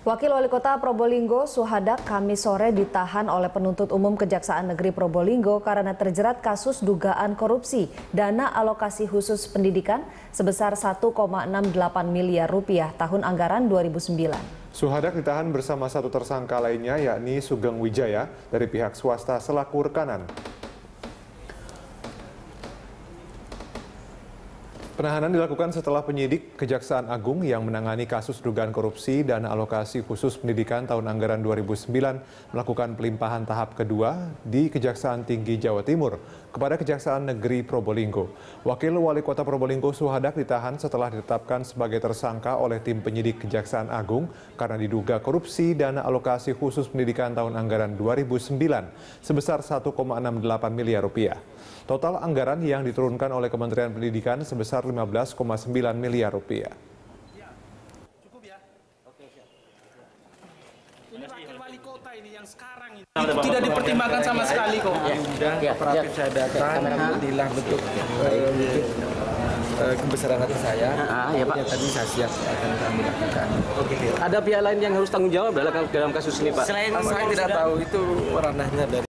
Wakil Wali Kota Probolinggo, Suhadak, Kamis sore ditahan oleh penuntut umum Kejaksaan Negeri Probolinggo karena terjerat kasus dugaan korupsi dana alokasi khusus pendidikan sebesar 1,68 miliar rupiah tahun anggaran 2009. Suhadak ditahan bersama satu tersangka lainnya yakni Sugeng Wijaya dari pihak swasta selaku rekanan. Penahanan dilakukan setelah penyidik Kejaksaan Agung yang menangani kasus dugaan korupsi dan alokasi khusus pendidikan tahun anggaran 2009 melakukan pelimpahan tahap kedua di Kejaksaan Tinggi Jawa Timur kepada Kejaksaan Negeri Probolinggo. Wakil Wali Kota Probolinggo Suhadak ditahan setelah ditetapkan sebagai tersangka oleh tim penyidik Kejaksaan Agung karena diduga korupsi dana alokasi khusus pendidikan tahun anggaran 2009 sebesar 1,68 miliar rupiah. Total anggaran yang diturunkan oleh Kementerian Pendidikan sebesar 15,9 miliar rupiah. Ini wakil wali kota ini yang sekarang ini. Tidak dipertimbangkan sama sekali kok. Undang operatif saya datang bilang bentuk eh, eh, kebesaran hati saya. Ah, ya, Pak. Ya, tadi saya siap akan kami lakukan. Ada pihak lain yang harus tanggung jawab dalam dalam kasus ini, Pak. Saya tidak tahu itu ranahnya dari